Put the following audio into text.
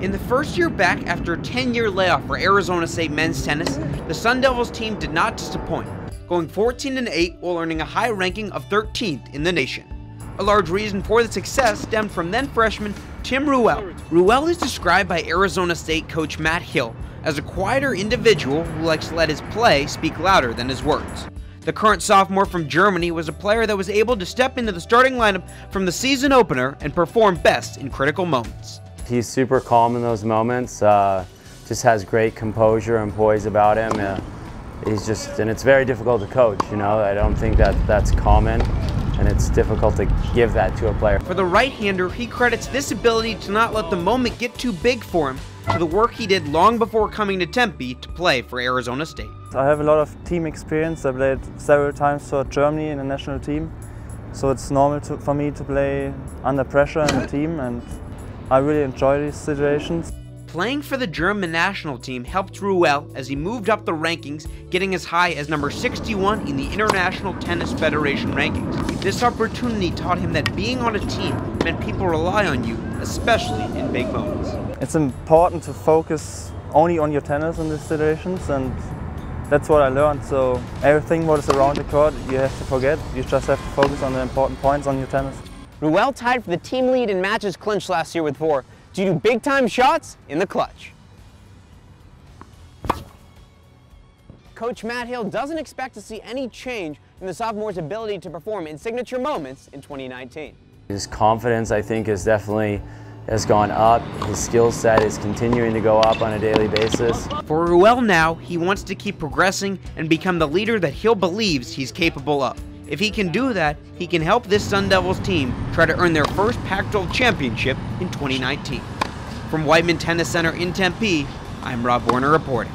In the first year back after a 10-year layoff for Arizona State men's tennis, the Sun Devils team did not disappoint, going 14-8 while earning a high ranking of 13th in the nation. A large reason for the success stemmed from then freshman Tim Ruehl. Ruehl is described by Arizona State coach Matt Hill as a quieter individual who likes to let his play speak louder than his words. The current sophomore from Germany was a player that was able to step into the starting lineup from the season opener and perform best in critical moments. He's super calm in those moments, uh, just has great composure and poise about him. Uh, he's just, and it's very difficult to coach, you know, I don't think that that's common and it's difficult to give that to a player. For the right-hander, he credits this ability to not let the moment get too big for him to the work he did long before coming to Tempe to play for Arizona State. I have a lot of team experience. I played several times for Germany in the national team. So it's normal to, for me to play under pressure in a team and I really enjoy these situations. Playing for the German national team helped Ruehl as he moved up the rankings, getting as high as number 61 in the International Tennis Federation rankings. This opportunity taught him that being on a team meant people rely on you, especially in big moments. It's important to focus only on your tennis in these situations and that's what I learned. So everything what is around the court you have to forget. You just have to focus on the important points on your tennis. Ruehl tied for the team lead in matches clinched last year with four due to big-time shots in the clutch. Coach Matt Hill doesn't expect to see any change in the sophomore's ability to perform in signature moments in 2019. His confidence, I think, is definitely has gone up. His skill set is continuing to go up on a daily basis. For Ruehl now, he wants to keep progressing and become the leader that Hill believes he's capable of. If he can do that, he can help this Sun Devils team try to earn their first Pac-12 championship in 2019. From Whiteman Tennis Center in Tempe, I'm Rob Werner reporting.